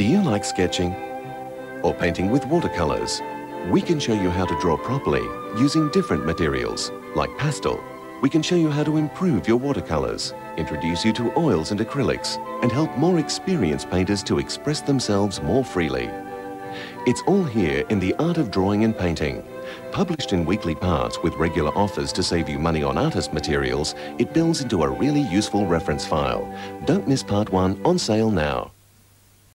Do you like sketching? Or painting with watercolors? We can show you how to draw properly using different materials, like pastel. We can show you how to improve your watercolors, introduce you to oils and acrylics, and help more experienced painters to express themselves more freely. It's all here in The Art of Drawing and Painting. Published in weekly parts with regular offers to save you money on artist materials, it builds into a really useful reference file. Don't miss part one on sale now.